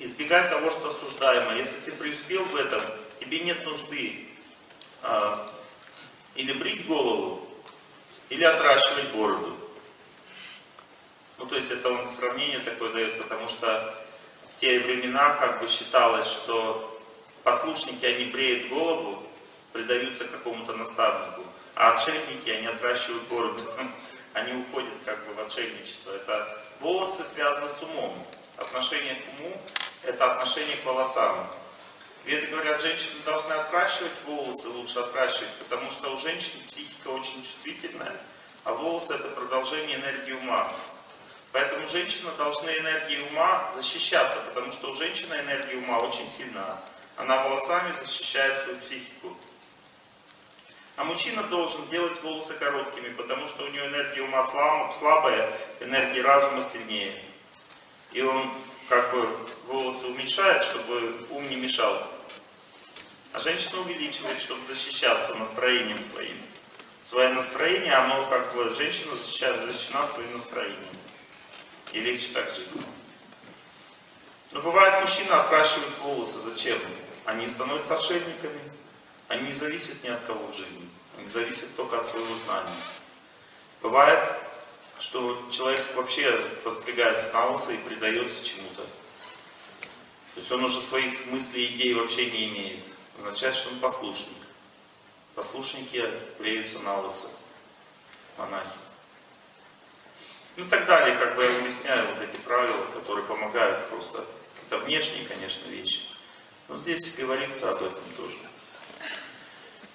избегай того, что осуждаемо. Если ты преуспел в этом, тебе нет нужды а, или брить голову, или отращивать бороду. Ну, то есть это он сравнение такое дает, потому что в те времена как бы считалось, что послушники, они бреют голову, предаются какому-то наставнику, а отшельники, они отращивают бороду, они уходят как бы в отшельничество. Это волосы связаны с умом. Отношение к уму – это отношение к волосам. Веды говорят, женщины должны отращивать волосы, лучше отращивать, потому что у женщин психика очень чувствительная, а волосы это продолжение энергии ума. Поэтому женщина должна энергией ума защищаться, потому что у женщины энергия ума очень сильна. Она волосами защищает свою психику. А мужчина должен делать волосы короткими, потому что у него энергия ума слабая, энергия разума сильнее. И он как бы волосы уменьшает, чтобы ум не мешал. А женщина увеличивает, чтобы защищаться настроением своим. Свое настроение, оно как бы, женщина защищает, защищена своим настроением. И легче так жить. Но бывает, мужчина отращивает волосы. Зачем? Они становятся отшельниками. Они не зависят ни от кого в жизни. Они зависят только от своего знания. Бывает, что человек вообще постригается на лысо и предается чему-то. То есть он уже своих мыслей и идей вообще не имеет. Означает, что он послушник. Послушники бреются на лысо. Монахи. Ну и так далее, как бы я объясняю вот эти правила, которые помогают просто. Это внешние, конечно, вещи. Но здесь говорится об этом тоже.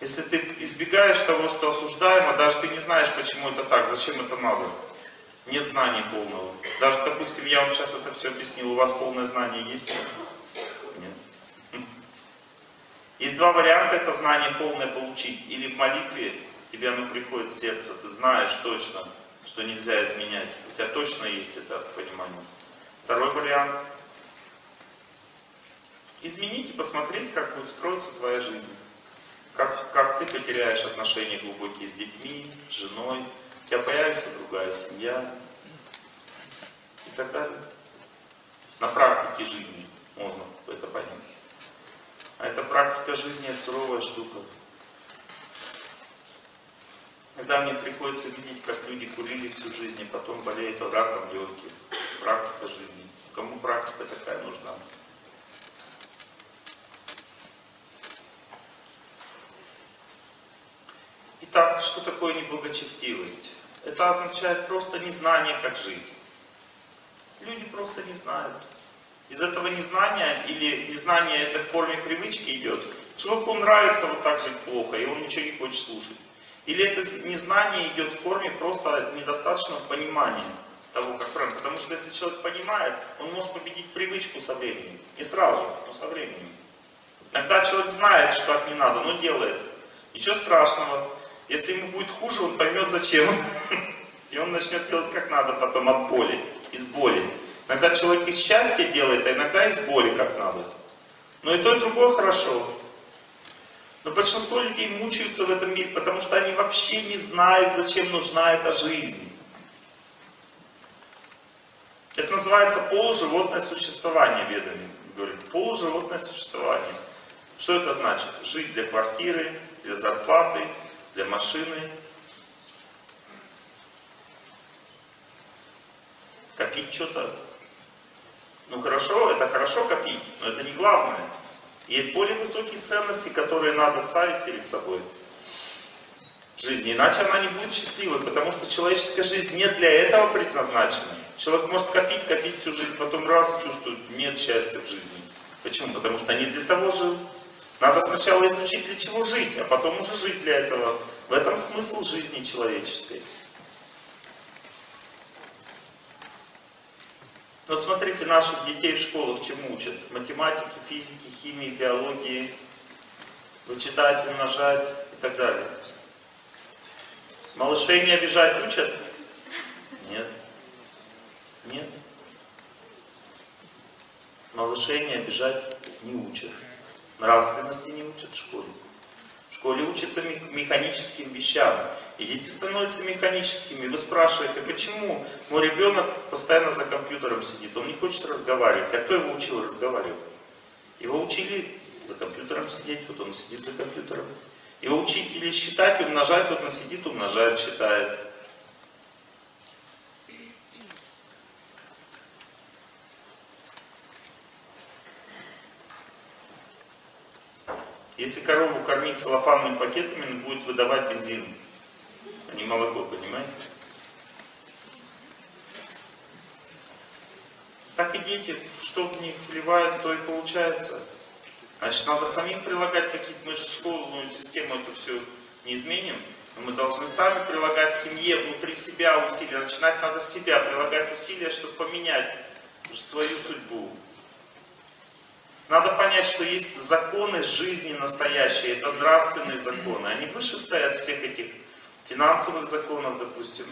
Если ты избегаешь того, что осуждаемо, даже ты не знаешь, почему это так, зачем это надо. Нет знания полного. Даже, допустим, я вам сейчас это все объяснил, у вас полное знание есть? Нет. Есть два варианта это знание полное получить. Или в молитве тебе оно приходит в сердце, ты знаешь точно, что нельзя изменять. У тебя точно есть это понимание. Второй вариант. Изменить и посмотреть, как будет строиться твоя жизнь. Как, как ты потеряешь отношения глубокие с детьми, с женой, у тебя появится другая семья и так далее. На практике жизни можно это понять. А эта практика жизни, это суровая штука. Когда мне приходится видеть, как люди курили всю жизнь, и потом болеют раком легких. Практика жизни. Кому практика такая нужна? Итак, что такое неблагочестивость? Это означает просто незнание, как жить. Люди просто не знают. Из этого незнания или незнание это в форме привычки идет. Человеку нравится вот так жить плохо, и он ничего не хочет слушать. Или это незнание идет в форме просто недостаточного понимания того, как правильно. Потому что если человек понимает, он может победить привычку со временем. Не сразу, но со временем. Иногда человек знает, что так не надо, но делает. Ничего страшного. Если ему будет хуже, он поймет зачем. И он начнет делать как надо потом от боли, из боли. Иногда человек из счастья делает, а иногда из боли как надо. Но и то, и другое хорошо. Но большинство людей мучаются в этом мире, потому что они вообще не знают, зачем нужна эта жизнь. Это называется полуживотное существование, ведами говорит. Полуживотное существование. Что это значит? Жить для квартиры, для зарплаты, для машины. Копить что-то. Ну хорошо, это хорошо копить, но это не главное. Есть более высокие ценности, которые надо ставить перед собой в жизни, иначе она не будет счастливой, потому что человеческая жизнь не для этого предназначена. Человек может копить, копить всю жизнь, потом раз чувствует, нет счастья в жизни. Почему? Потому что не для того жил. Надо сначала изучить, для чего жить, а потом уже жить для этого. В этом смысл жизни человеческой. Вот смотрите, наших детей в школах чему учат? Математике, физике, химии, биологии, вычитать, умножать и так далее. Малышей не обижать учат? Нет. Нет. Малышей не обижать не учат. Нравственности не учат в школе. В школе учатся механическим вещам. И дети становятся механическими. Вы спрашиваете, почему мой ребенок постоянно за компьютером сидит? Он не хочет разговаривать. А кто его учил разговаривать? Его учили за компьютером сидеть, вот он сидит за компьютером. Его учили считать, умножать, вот он сидит, умножает, считает. Если кормить целлофанными пакетами, будет выдавать бензин, а не молоко, понимаете? Так и дети, что в них вливают, то и получается. Значит, надо самим прилагать какие-то, мы же школьную систему это все не изменим, но мы должны сами прилагать семье, внутри себя усилия. Начинать надо с себя, прилагать усилия, чтобы поменять свою судьбу. Надо понять, что есть законы жизни настоящие, это нравственные законы. Они выше стоят всех этих финансовых законов, допустим.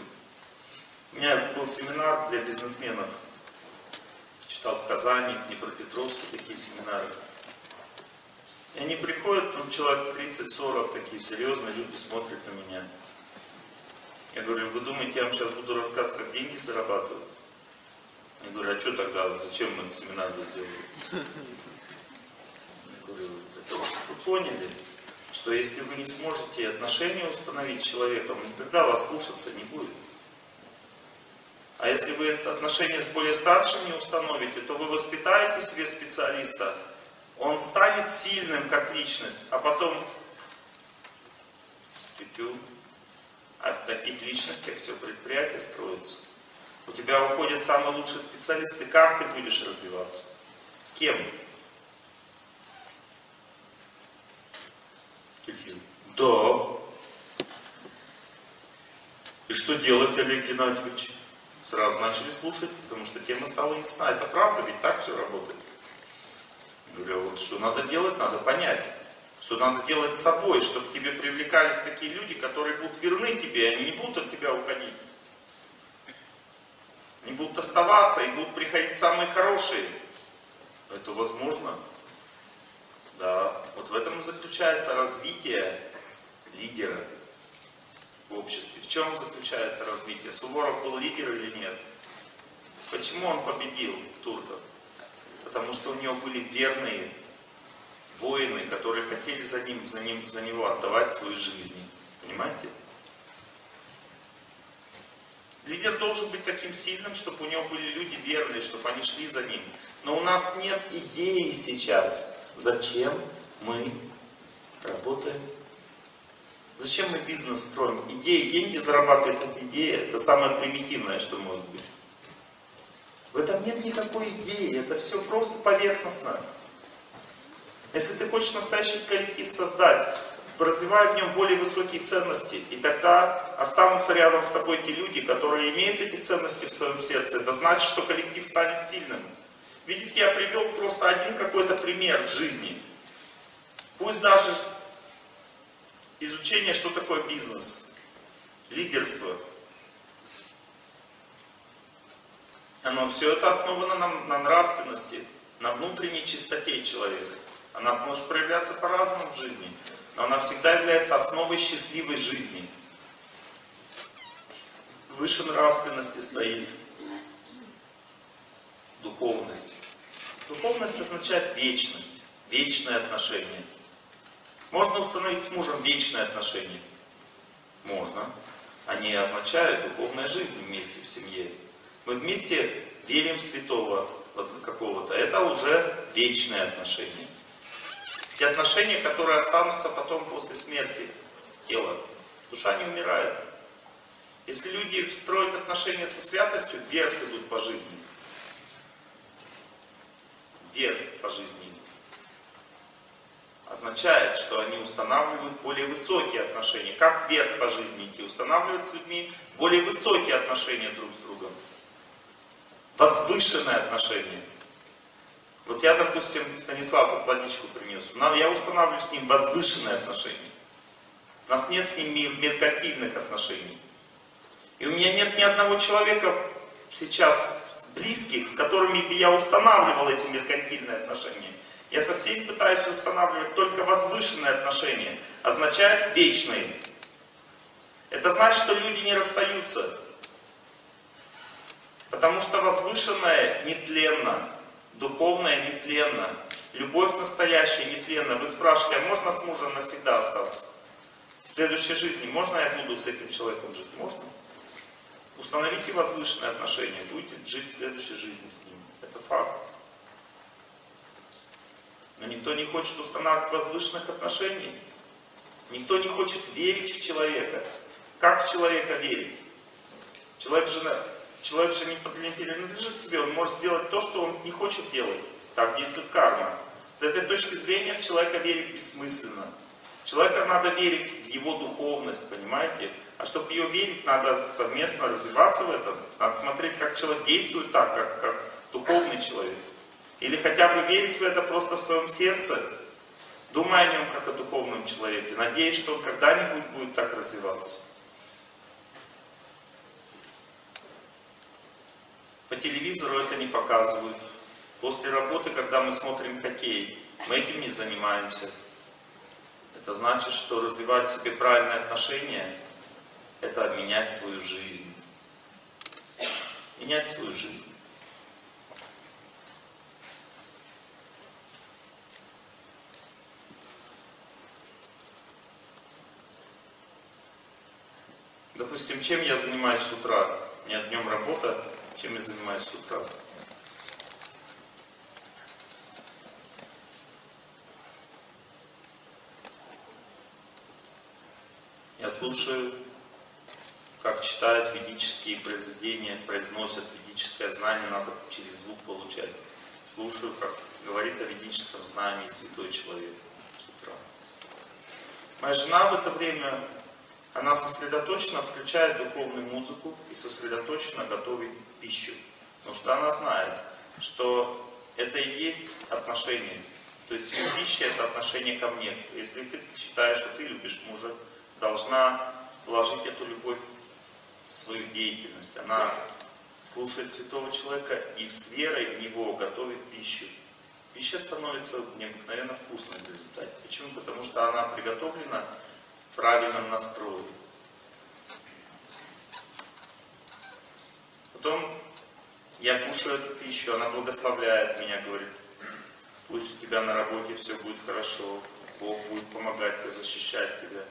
У меня был семинар для бизнесменов. Читал в Казани, в Днепропетровске такие семинары. И они приходят, ну, человек 30-40, такие серьезные люди смотрят на меня. Я говорю, вы думаете, я вам сейчас буду рассказывать, как деньги зарабатывают? Я говорю, а что тогда, зачем мы семинар бы сделали? Вы поняли, что если вы не сможете отношения установить с человеком, никогда вас слушаться не будет. А если вы отношения с более старшим не установите, то вы воспитаете себе специалиста, он станет сильным как личность, а потом тю а в таких личностях все предприятие строится. У тебя уходят самые лучшие специалисты, как ты будешь развиваться? С кем? Такие, да. И что делать, Олег Геннадьевич? Сразу начали слушать, потому что тема стала ясна. Это правда, ведь так все работает. Говорю, вот что надо делать, надо понять. Что надо делать с собой, чтобы к тебе привлекались такие люди, которые будут верны тебе, они не будут от тебя уходить. Они будут оставаться и будут приходить самые хорошие. Это возможно. Да, вот в этом заключается развитие лидера в обществе. В чем заключается развитие? Суворов был лидер или нет? Почему он победил турков? Потому что у него были верные воины, которые хотели за ним, за ним, за него отдавать свою жизнь. Понимаете? Лидер должен быть таким сильным, чтобы у него были люди верные, чтобы они шли за ним. Но у нас нет идеи сейчас, Зачем мы работаем? Зачем мы бизнес строим? Идеи, деньги зарабатывать от идеи, это самое примитивное, что может быть. В этом нет никакой идеи, это все просто поверхностно. Если ты хочешь настоящий коллектив создать, развивай в нем более высокие ценности, и тогда останутся рядом с тобой те люди, которые имеют эти ценности в своем сердце. Это значит, что коллектив станет сильным. Видите, я привел просто один какой-то пример в жизни. Пусть даже изучение, что такое бизнес, лидерство. Оно все это основано на, на нравственности, на внутренней чистоте человека. Она может проявляться по-разному в жизни, но она всегда является основой счастливой жизни. Выше нравственности стоит духовность. Духовность означает вечность, вечное отношение. Можно установить с мужем вечное отношение? Можно. Они означают духовная жизнь вместе в семье. Мы вместе верим в святого какого-то. Это уже вечное отношение. Те отношения, которые останутся потом после смерти тела. Душа не умирает. Если люди строят отношения со святостью, вверх идут по жизни вверх по жизни означает, что они устанавливают более высокие отношения. Как вверх по жизни идти? Устанавливать с людьми более высокие отношения друг с другом. Возвышенное отношение. Вот я, допустим, Станислав вот водичку принес. Я устанавливаю с ним возвышенные отношения. У нас нет с ним меркантильных отношений. И у меня нет ни одного человека сейчас близких, с которыми я устанавливал эти меркантильные отношения. Я со всеми пытаюсь устанавливать только возвышенные отношения, означает вечные. Это значит, что люди не расстаются. Потому что возвышенное нетленно, духовное нетленно, любовь настоящая нетленна. Вы спрашиваете, а можно с мужем навсегда остаться? В следующей жизни можно я буду с этим человеком жить? Можно? Установите возвышенные отношения, будете жить в следующей жизни с ним. Это факт. Но никто не хочет устанавливать возвышенных отношений. Никто не хочет верить в человека. Как в человека верить? Человек же, человек же не принадлежит себе, он может сделать то, что он не хочет делать. Так действует карма. С этой точки зрения в человека верить бессмысленно. Человека надо верить в его духовность, понимаете? А чтобы ее верить, надо совместно развиваться в этом. Надо смотреть, как человек действует так, как, как духовный человек. Или хотя бы верить в это просто в своем сердце, думая о нем как о духовном человеке, надеясь, что он когда-нибудь будет так развиваться. По телевизору это не показывают. После работы, когда мы смотрим хоккей, мы этим не занимаемся. Это значит, что развивать себе правильные отношения – это менять свою жизнь. Менять свою жизнь. Допустим, чем я занимаюсь с утра? У меня днем работа, чем я занимаюсь с утра? Я слушаю, как читают ведические произведения, произносят ведическое знание, надо через звук получать. Слушаю, как говорит о ведическом знании святой человек с утра. Моя жена в это время она сосредоточенно включает духовную музыку и сосредоточенно готовит пищу. Потому что она знает, что это и есть отношение. То есть пища это отношение ко мне. Если ты считаешь, что ты любишь мужа, должна вложить эту любовь свою деятельность. Она слушает святого человека и с верой в него готовит пищу. Пища становится необыкновенно вкусной в результате. Почему? Потому что она приготовлена правильном настрое. Потом я кушаю эту пищу, она благословляет меня, говорит, пусть у тебя на работе все будет хорошо, Бог будет помогать тебе, защищать тебя.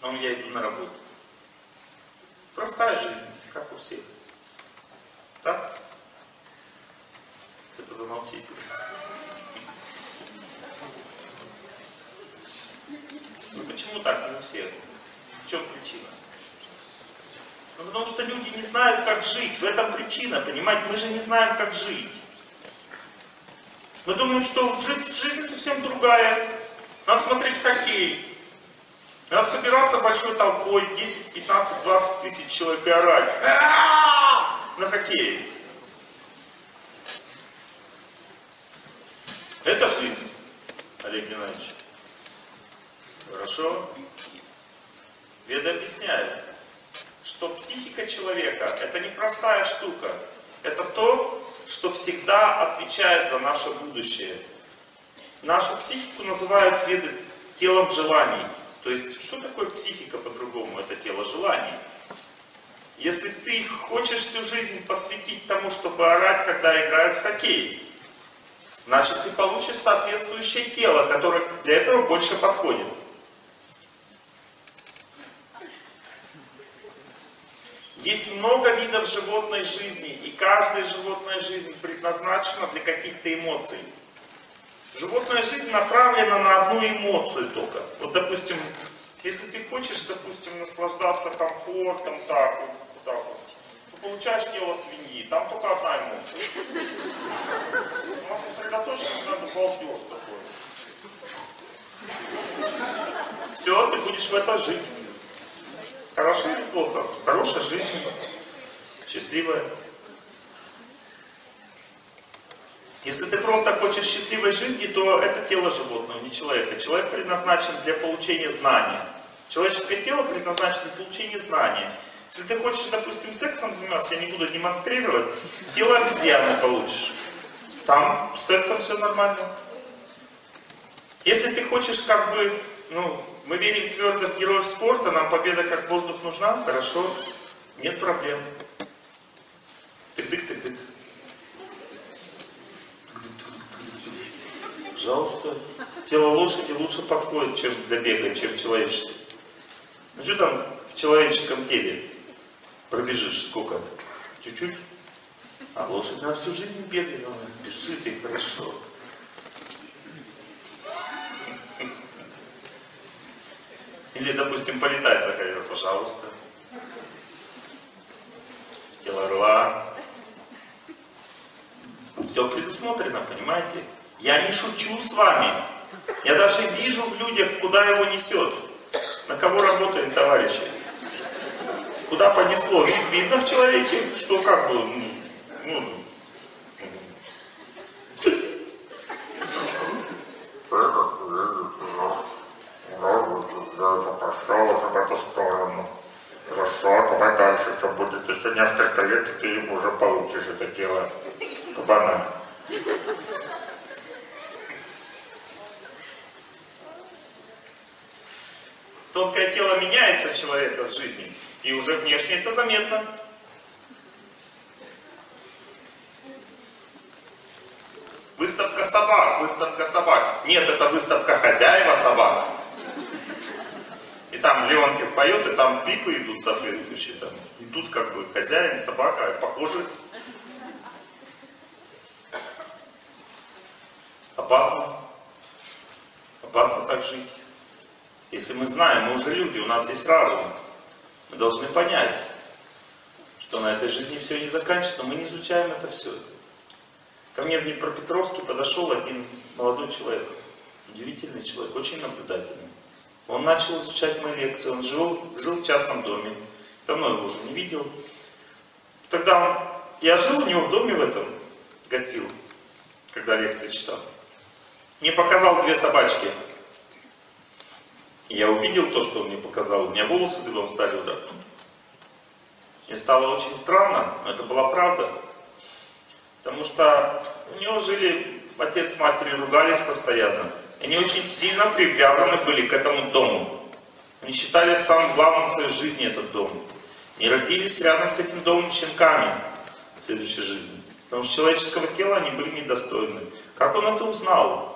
Потом я иду на работу. Простая жизнь, как у всех. Так? Кто-то молчит. Ну почему так не у всех? В чем причина? Ну потому что люди не знают, как жить. В этом причина, понимаете? Мы же не знаем, как жить. Мы думаем, что жизнь, жизнь совсем другая. Надо смотреть хоккей. Надо собираться большой толпой, 10, 15, 20 тысяч человек и орать. На хоккее. Это жизнь, Олег Геннадьевич. Хорошо? Веды объясняют, что психика человека это непростая штука. Это то, что всегда отвечает за наше будущее. Нашу психику называют веды телом желаний. То есть, что такое психика по-другому? Это тело желаний. Если ты хочешь всю жизнь посвятить тому, чтобы орать, когда играют в хоккей, значит ты получишь соответствующее тело, которое для этого больше подходит. Есть много видов животной жизни, и каждая животная жизнь предназначена для каких-то эмоций. Животная жизнь направлена на одну эмоцию только. Вот, допустим, если ты хочешь, допустим, наслаждаться комфортом, так вот, вот так вот, то получаешь тело свиньи, там только одна эмоция. У нас сосредоточенность надо балдеж такой. Все, ты будешь в это жить. Хорошо или плохо? Хорошая жизнь, счастливая. Если ты просто хочешь счастливой жизни, то это тело животного, не человека. Человек предназначен для получения знания. Человеческое тело предназначено для получения знания. Если ты хочешь, допустим, сексом заниматься, я не буду демонстрировать, тело обезьяны получишь. Там с сексом все нормально. Если ты хочешь как бы, ну, мы верим твердо в героев спорта, нам победа как воздух нужна, хорошо, нет проблем. Тык-дык-тык-дык. Пожалуйста. Тело лошади лучше подходит, чем для бега, чем человечество. Ну что там в человеческом теле? Пробежишь сколько? Чуть-чуть? А лошадь на всю жизнь бегает, она бежит и хорошо. Или, допустим, полетать захотел, пожалуйста. Тело орла. Все предусмотрено, понимаете? Я не шучу с вами. Я даже вижу в людях, куда его несет. На кого работаем, товарищи? Куда понесло? Вид видно в человеке, что как бы, ну, пошел уже в эту сторону. Хорошо, дальше, что будет еще несколько лет, и ты уже получишь это тело кабана. Тонкое тело меняется человека в жизни, и уже внешне это заметно. Выставка собак, выставка собак. Нет, это выставка хозяева собак. И там Леонкин поет, и там клипы идут соответствующие. Там. И тут как бы хозяин, собака, похожи. Опасно. Опасно так жить. Если мы знаем, мы уже люди, у нас есть разум, мы должны понять, что на этой жизни все не заканчивается, мы не изучаем это все. Ко мне в Днепропетровске подошел один молодой человек, удивительный человек, очень наблюдательный. Он начал изучать мои лекции, он жил, жил в частном доме, давно его уже не видел. Тогда он, я жил у него в доме в этом, гостил, когда лекции читал. Мне показал две собачки, я увидел то, что он мне показал, у меня волосы дыбом стали так. Мне стало очень странно, но это была правда. Потому что у него жили, отец с матерью ругались постоянно. Они очень сильно привязаны были к этому дому. Они считали это самым главным в своей жизни, этот дом. И родились рядом с этим домом щенками в следующей жизни. Потому что человеческого тела они были недостойны. Как он это узнал?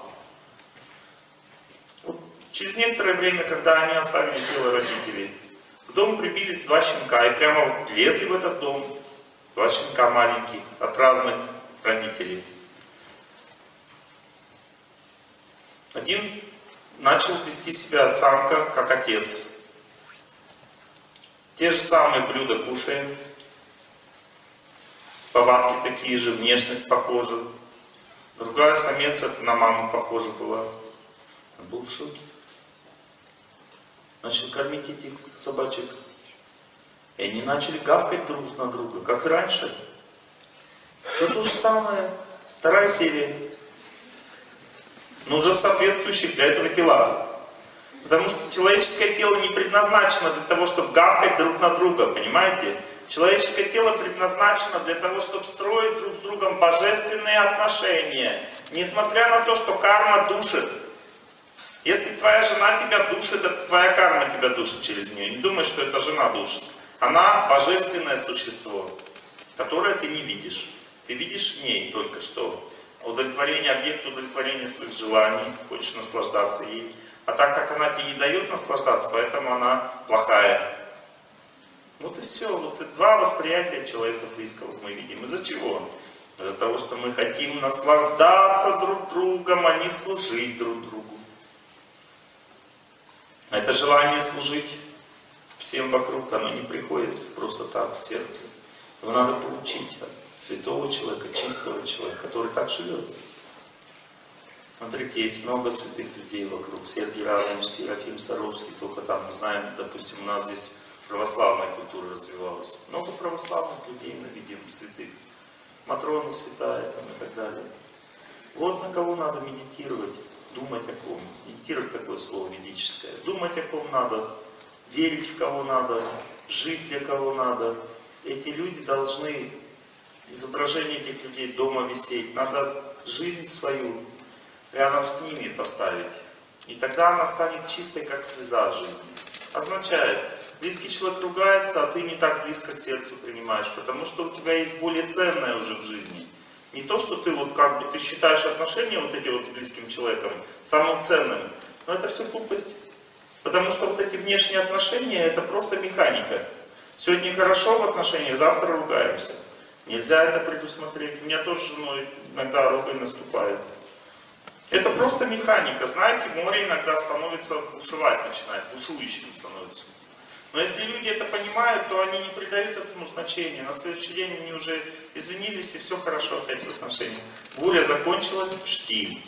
Через некоторое время, когда они оставили тело родителей, к дому прибились два щенка и прямо вот лезли в этот дом. Два щенка маленьких от разных родителей. Один начал вести себя самка, как отец. Те же самые блюда кушаем. Повадки такие же, внешность похожа. Другая самец, это на маму похожа была. Был в шоке начал кормить этих собачек. И они начали гавкать друг на друга, как и раньше. Все то же самое. Вторая серия. Но уже в соответствующих для этого телах. Потому что человеческое тело не предназначено для того, чтобы гавкать друг на друга, понимаете? Человеческое тело предназначено для того, чтобы строить друг с другом божественные отношения. Несмотря на то, что карма душит. Если твоя жена тебя душит, это твоя карма тебя душит через нее. Не думай, что это жена душит. Она божественное существо, которое ты не видишь. Ты видишь в ней только что удовлетворение объекта, удовлетворение своих желаний, хочешь наслаждаться ей. А так как она тебе не дает наслаждаться, поэтому она плохая. Вот и все. Вот и два восприятия человека близкого мы видим. Из-за чего? Из-за того, что мы хотим наслаждаться друг другом, а не служить друг другу. Это желание служить всем вокруг, оно не приходит просто так в сердце. Его надо получить от святого человека, чистого человека, который так живет. Смотрите, есть много святых людей вокруг. Сергей Равнович, Серафим Саровский, только там, мы знаем, допустим, у нас здесь православная культура развивалась. Много православных людей мы видим, святых. Матрона святая там, и так далее. Вот на кого надо медитировать думать о ком. Медитировать такое слово ведическое. Думать о ком надо, верить в кого надо, жить для кого надо. Эти люди должны, изображение этих людей дома висеть. Надо жизнь свою рядом с ними поставить. И тогда она станет чистой, как слеза жизни. Означает, близкий человек ругается, а ты не так близко к сердцу принимаешь, потому что у тебя есть более ценное уже в жизни. Не то, что ты вот как бы, ты считаешь отношения вот эти вот с близким человеком самым ценным, но это все глупость. Потому что вот эти внешние отношения, это просто механика. Сегодня хорошо в отношениях, завтра ругаемся. Нельзя это предусмотреть. У меня тоже с женой иногда ругань наступает. Это просто механика. Знаете, море иногда становится бушевать начинает, бушующим становится. Но если люди это понимают, то они не придают значения. На следующий день они уже извинились, и все хорошо опять в отношениях. Буря закончилась, штиль.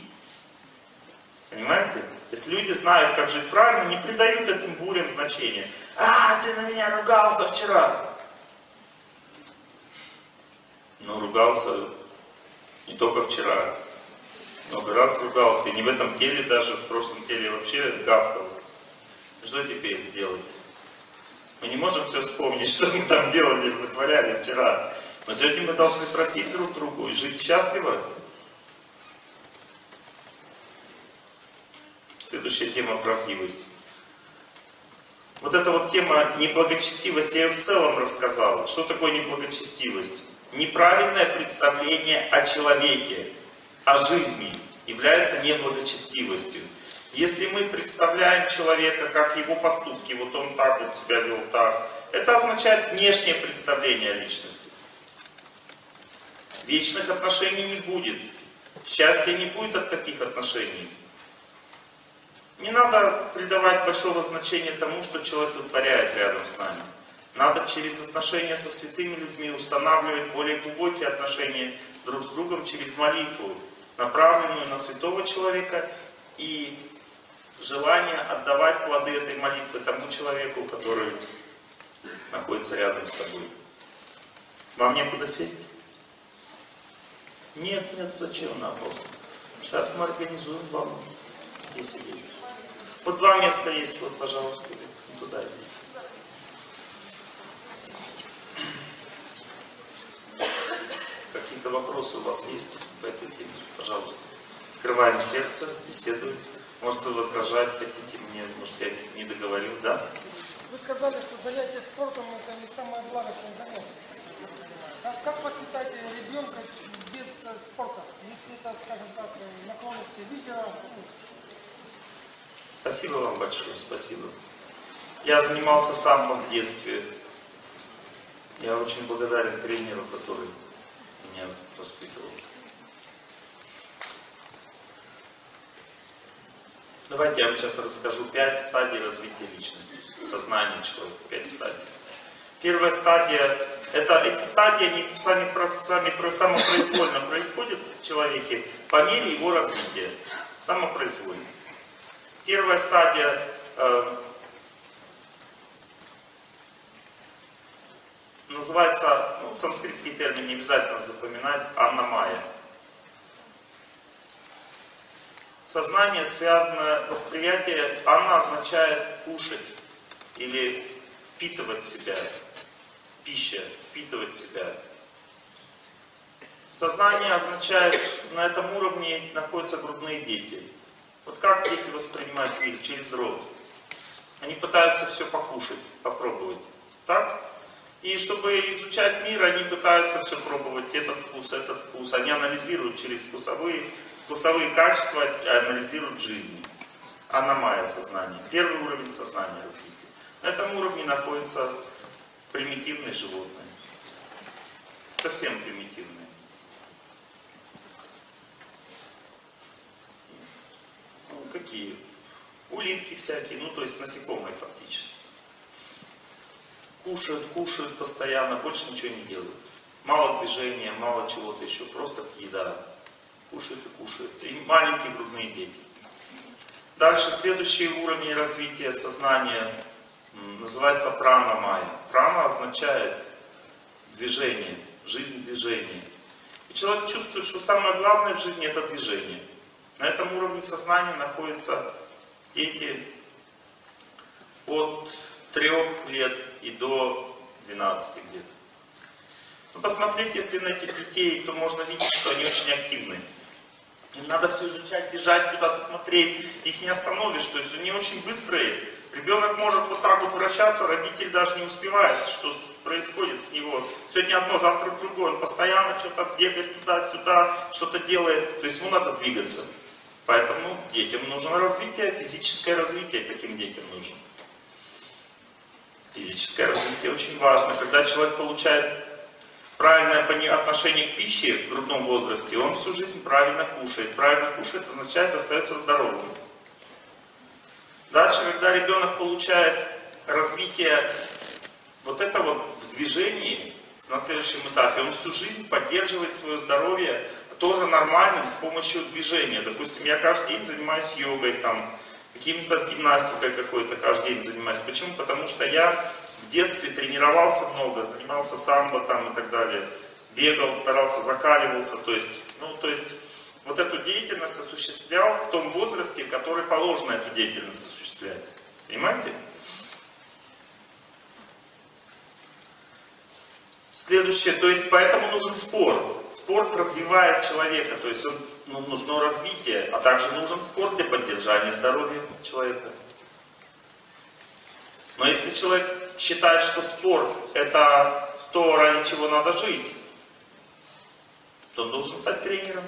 Понимаете? Если люди знают, как жить правильно, не придают этим бурям значения. А, ты на меня ругался вчера. Ну, ругался не только вчера. Много раз ругался. И не в этом теле даже, в прошлом теле вообще гавкал. Что теперь делать? Мы не можем все вспомнить, что мы там делали, вытворяли вчера. Но сегодня мы должны простить друг другу и жить счастливо. Следующая тема – правдивость. Вот эта вот тема неблагочестивости, я в целом рассказал. Что такое неблагочестивость? Неправильное представление о человеке, о жизни является неблагочестивостью. Если мы представляем человека как его поступки, вот он так вот себя вел так, это означает внешнее представление о личности. Вечных отношений не будет. Счастья не будет от таких отношений. Не надо придавать большого значения тому, что человек вытворяет рядом с нами. Надо через отношения со святыми людьми устанавливать более глубокие отношения друг с другом через молитву, направленную на святого человека и желание отдавать плоды этой молитвы тому человеку, который находится рядом с тобой. Вам некуда сесть? Нет, нет, зачем наоборот? Сейчас мы организуем вам где сидеть. Вот два места есть, вот, пожалуйста, туда идите. Какие-то вопросы у вас есть по этой теме? Пожалуйста. Открываем сердце, беседуем. Может, вы возражать хотите мне, может, я не договорил, да? Вы сказали, что занятие спортом это не самое главное занятие. Как, как воспитать ребенка без э, спорта, если это, скажем так, э, наклонности видео, Спасибо вам большое, спасибо. Я занимался сам в детстве. Я очень благодарен тренеру, который меня воспитывал. Давайте я вам сейчас расскажу пять стадий развития личности, сознания человека, пять стадий. Первая стадия, это эти стадии, они сами, сами самопроизвольно происходят в человеке по мере его развития, самопроизвольно. Первая стадия э, называется, ну, санскритский термин не обязательно запоминать, Анна Майя. Сознание связано, восприятие, Анна означает кушать или впитывать себя, пища, впитывать себя. Сознание означает, на этом уровне находятся грудные дети. Вот как дети воспринимают мир? Через рот. Они пытаются все покушать, попробовать. Так? И чтобы изучать мир, они пытаются все пробовать, этот вкус, этот вкус. Они анализируют через вкусовые, вкусовые качества, анализируют жизнь. Аномая сознания. Первый уровень сознания развития. На этом уровне находятся примитивные животные. Совсем примитивные. какие? Улитки всякие, ну то есть насекомые фактически. Кушают, кушают постоянно, больше ничего не делают. Мало движения, мало чего-то еще, просто еда. Кушают и кушают. И маленькие грудные дети. Дальше следующий уровень развития сознания называется прана майя. Прана означает движение, жизнь движения. И человек чувствует, что самое главное в жизни это движение. На этом уровне сознания находятся дети от трех лет и до 12 где-то. Ну, посмотреть, если на этих детей, то можно видеть, что они очень активны. Им надо все изучать, бежать куда-то смотреть, их не остановишь, то есть они очень быстрые. Ребенок может вот так вот вращаться, родитель даже не успевает, что происходит с него. Сегодня одно, завтра другое, он постоянно что-то бегает туда-сюда, что-то делает, то есть ему надо двигаться. Поэтому детям нужно развитие, физическое развитие таким детям нужно. Физическое развитие очень важно. Когда человек получает правильное отношение к пище в грудном возрасте, он всю жизнь правильно кушает. Правильно кушает означает остается здоровым. Дальше, когда ребенок получает развитие вот это вот в движении, на следующем этапе, он всю жизнь поддерживает свое здоровье тоже нормальным с помощью движения. Допустим, я каждый день занимаюсь йогой, там, каким-то гимнастикой какой-то каждый день занимаюсь. Почему? Потому что я в детстве тренировался много, занимался самбо там и так далее. Бегал, старался, закаливался. То есть, ну, то есть, вот эту деятельность осуществлял в том возрасте, в который положено эту деятельность осуществлять. Понимаете? Следующее, то есть поэтому нужен спорт. Спорт развивает человека, то есть он, ну, нужно развитие, а также нужен спорт для поддержания здоровья человека. Но если человек считает, что спорт это то, ради чего надо жить, то он должен стать тренером.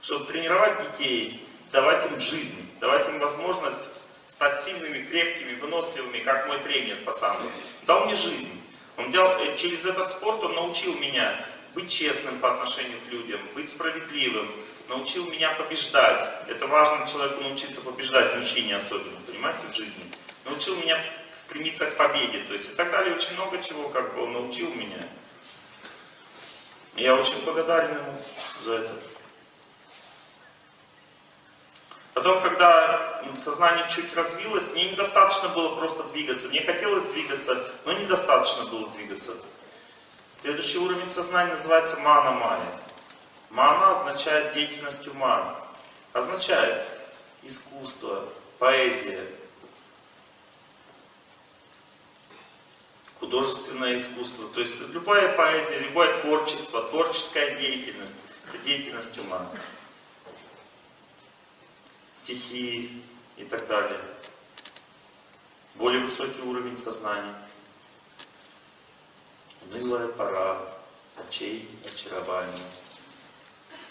Чтобы тренировать детей, давать им жизнь, давать им возможность стать сильными, крепкими, выносливыми, как мой тренер по самому. Дал мне жизнь. Он дал, э, через этот спорт он научил меня быть честным по отношению к людям, быть справедливым, научил меня побеждать. Это важно человеку научиться побеждать мужчине особенно, понимаете, в жизни. Научил меня стремиться к победе, то есть и так далее, очень много чего как бы он научил меня. Я очень благодарен ему за это. Потом, когда сознание чуть развилось, мне недостаточно было просто двигаться. Мне хотелось двигаться, но недостаточно было двигаться. Следующий уровень сознания называется мана-майя. Мана означает деятельность ума. Означает искусство, поэзия, художественное искусство. То есть любая поэзия, любое творчество, творческая деятельность, деятельность ума стихии и так далее. Более высокий уровень сознания. Унылая пора, очей очарования.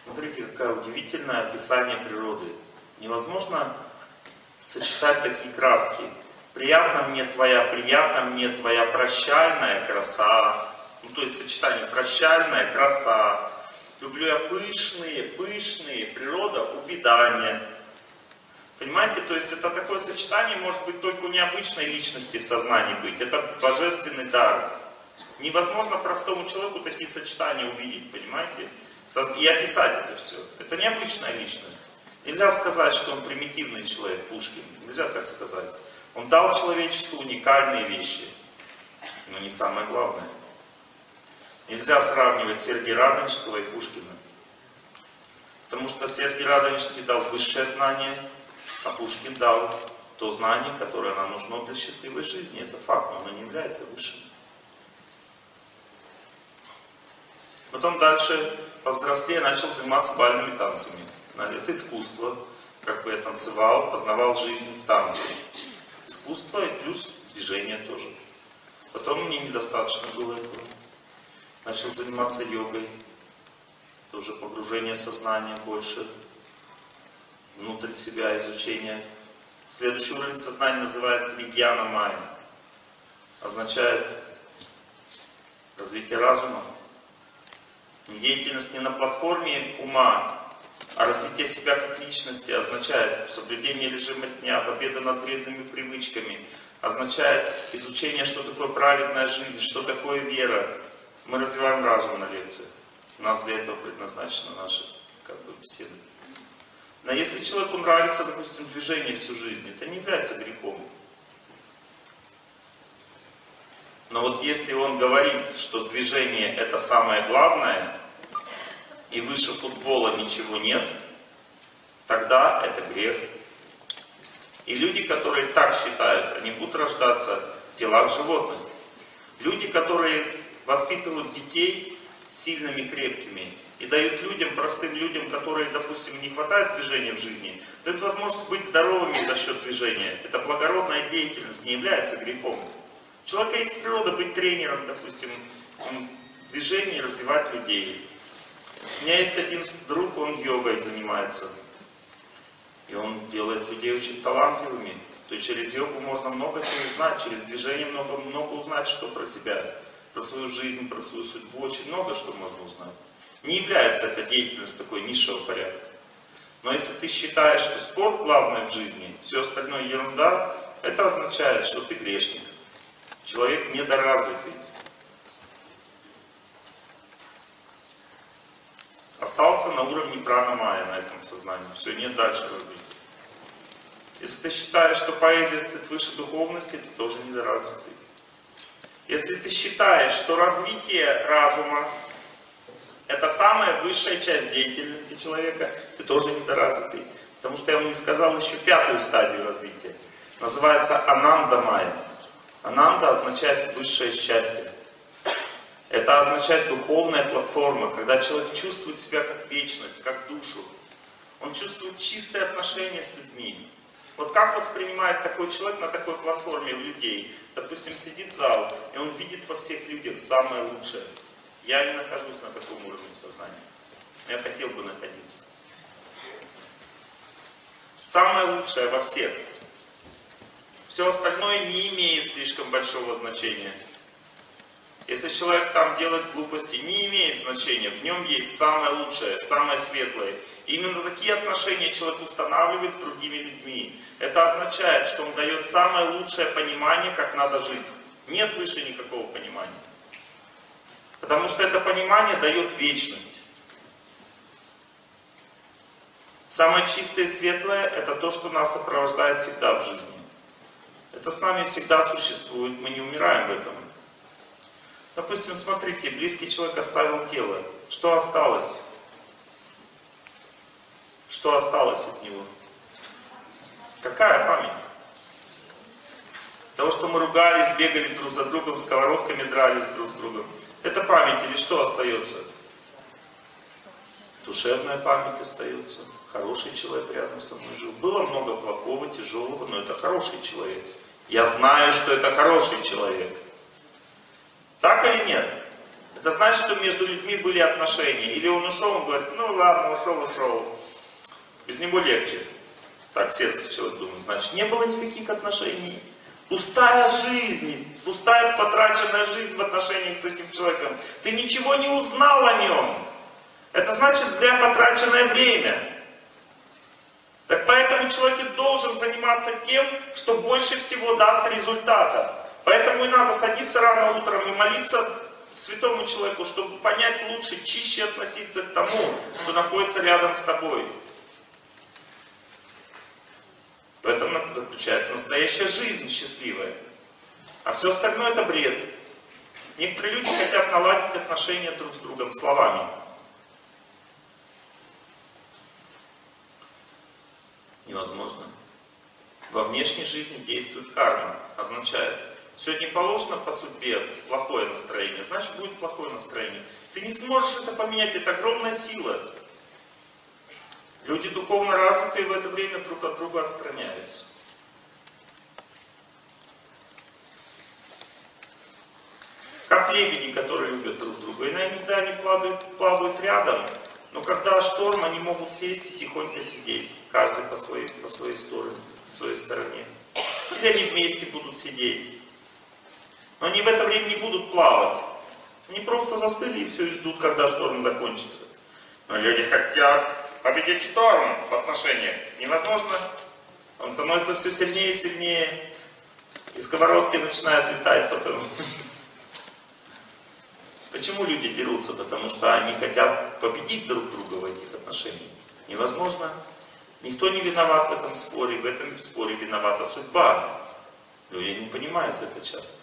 Смотрите, какое удивительное описание природы. Невозможно сочетать такие краски. Приятно мне твоя, приятно мне твоя прощальная краса. Ну, то есть сочетание прощальная краса. Люблю я пышные, пышные, природа увядания. Понимаете, то есть это такое сочетание может быть только у необычной личности в сознании быть. Это божественный дар. Невозможно простому человеку такие сочетания увидеть, понимаете? И описать это все. Это необычная личность. Нельзя сказать, что он примитивный человек, Пушкин. Нельзя так сказать. Он дал человечеству уникальные вещи. Но не самое главное. Нельзя сравнивать Сергея Радонежского и Пушкина. Потому что Сергей Радонежский дал высшее знание, а Пушкин дал то знание, которое нам нужно для счастливой жизни. Это факт, но оно не является высшим. Потом дальше, повзрослее, начал заниматься бальными танцами. Это искусство. Как бы я танцевал, познавал жизнь в танце. Искусство и плюс движение тоже. Потом мне недостаточно было этого. Начал заниматься йогой. Тоже погружение сознания больше внутрь себя изучение. Следующий уровень сознания называется Вигьяна Майя. Означает развитие разума. Деятельность не на платформе ума, а развитие себя как личности означает соблюдение режима дня, победа над вредными привычками, означает изучение, что такое праведная жизнь, что такое вера. Мы развиваем разум на лекциях. У нас для этого предназначена наша как бы, беседа. Но если человеку нравится, допустим, движение всю жизнь, это не является грехом. Но вот если он говорит, что движение это самое главное, и выше футбола ничего нет, тогда это грех. И люди, которые так считают, они будут рождаться в телах животных. Люди, которые воспитывают детей сильными, крепкими, и дают людям, простым людям, которые, допустим, не хватает движения в жизни, дают возможность быть здоровыми за счет движения. Это благородная деятельность, не является грехом. У человека есть природа быть тренером, допустим, в движении развивать людей. У меня есть один друг, он йогой занимается. И он делает людей очень талантливыми. То есть через йогу можно много чего узнать, через движение много, много узнать, что про себя, про свою жизнь, про свою судьбу. Очень много что можно узнать. Не является эта деятельность такой низшего порядка. Но если ты считаешь, что спорт главное в жизни, все остальное ерунда, это означает, что ты грешник. Человек недоразвитый. Остался на уровне прана майя на этом сознании. Все, нет дальше развития. Если ты считаешь, что поэзия стоит выше духовности, ты тоже недоразвитый. Если ты считаешь, что развитие разума это самая высшая часть деятельности человека, ты тоже недоразвитый. Потому что я вам не сказал еще пятую стадию развития. Называется ананда майя. Ананда означает высшее счастье. Это означает духовная платформа, когда человек чувствует себя как вечность, как душу. Он чувствует чистые отношения с людьми. Вот как воспринимает такой человек на такой платформе людей? Допустим, сидит зал, и он видит во всех людях самое лучшее. Я не нахожусь на таком уровне сознания. Я хотел бы находиться. Самое лучшее во всех. Все остальное не имеет слишком большого значения. Если человек там делает глупости, не имеет значения. В нем есть самое лучшее, самое светлое. Именно такие отношения человек устанавливает с другими людьми. Это означает, что он дает самое лучшее понимание, как надо жить. Нет выше никакого понимания. Потому что это понимание дает вечность. Самое чистое и светлое – это то, что нас сопровождает всегда в жизни. Это с нами всегда существует, мы не умираем в этом. Допустим, смотрите, близкий человек оставил тело. Что осталось? Что осталось от него? Какая память? Того, что мы ругались, бегали друг за другом, сковородками дрались друг с другом. Это память или что остается? Душевная память остается. Хороший человек рядом со мной жил. Было много плохого, тяжелого, но это хороший человек. Я знаю, что это хороший человек. Так или нет? Это значит, что между людьми были отношения. Или он ушел, он говорит, ну ладно, ушел, ушел. Без него легче. Так в сердце человек думает. Значит, не было никаких отношений. Пустая жизнь, пустая потраченная жизнь в отношениях с этим человеком. Ты ничего не узнал о нем. Это значит зря потраченное время. Так поэтому человек должен заниматься тем, что больше всего даст результата. Поэтому и надо садиться рано утром и молиться святому человеку, чтобы понять лучше, чище относиться к тому, кто находится рядом с тобой. В этом заключается настоящая жизнь счастливая. А все остальное это бред. Некоторые люди хотят наладить отношения друг с другом словами. Невозможно. Во внешней жизни действует карма. Означает, сегодня положено по судьбе плохое настроение, значит будет плохое настроение. Ты не сможешь это поменять, это огромная сила. Люди духовно развитые в это время друг от друга отстраняются. Как лебеди, которые любят друг друга. Иногда они плавают, плавают рядом, но когда шторм, они могут сесть и тихонько сидеть. Каждый по своей, по своей стороне, своей стороне. Или они вместе будут сидеть. Но они в это время не будут плавать. Они просто застыли и все и ждут, когда шторм закончится. Но люди хотят победить шторм в отношениях невозможно. Он становится все сильнее и сильнее. И сковородки начинают летать потом. Почему люди дерутся? Потому что они хотят победить друг друга в этих отношениях. Невозможно. Никто не виноват в этом споре. В этом споре виновата судьба. Люди не понимают это часто.